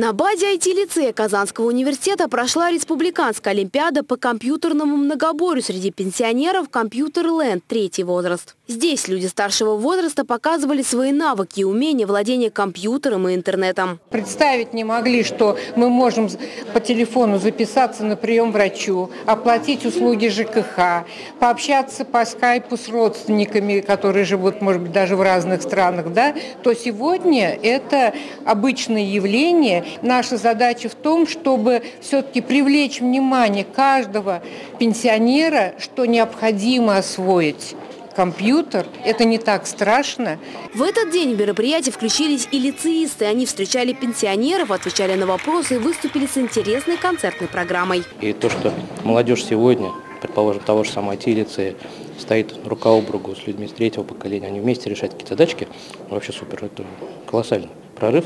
На базе IT-лицея Казанского университета прошла республиканская олимпиада по компьютерному многоборью среди пенсионеров «Компьютер-ленд» третий возраст. Здесь люди старшего возраста показывали свои навыки и умения владения компьютером и интернетом. Представить не могли, что мы можем по телефону записаться на прием врачу, оплатить услуги ЖКХ, пообщаться по скайпу с родственниками, которые живут, может быть, даже в разных странах, да, то сегодня это обычное явление, Наша задача в том, чтобы все-таки привлечь внимание каждого пенсионера, что необходимо освоить компьютер. Это не так страшно. В этот день в мероприятие включились и лицеисты. Они встречали пенсионеров, отвечали на вопросы и выступили с интересной концертной программой. И то, что молодежь сегодня, предположим, того же самого IT-лицея, стоит рука об руку с людьми с третьего поколения, они вместе решают какие-то задачки, вообще супер, это колоссальный прорыв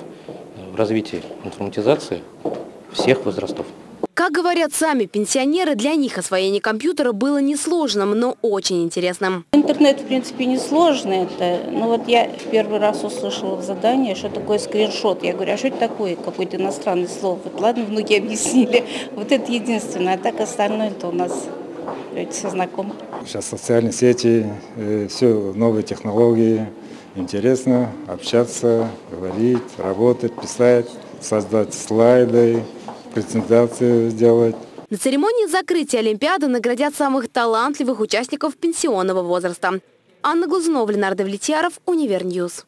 в развитии информатизации всех возрастов. Как говорят сами пенсионеры, для них освоение компьютера было несложным, но очень интересным. Интернет, в принципе, несложный. Это, ну вот я первый раз услышала в задании, что такое скриншот. Я говорю, а что это такое? Какое-то иностранное слово. Вот ладно, внуки объяснили. Вот это единственное. А так остальное это у нас все знакомы. Сейчас социальные сети, э, все новые технологии интересно общаться, говорить, работать, писать, создать слайды, презентации сделать. На церемонии закрытия Олимпиады наградят самых талантливых участников пенсионного возраста. Анна Глазунова, Ленар Давлетьяров, Univer News.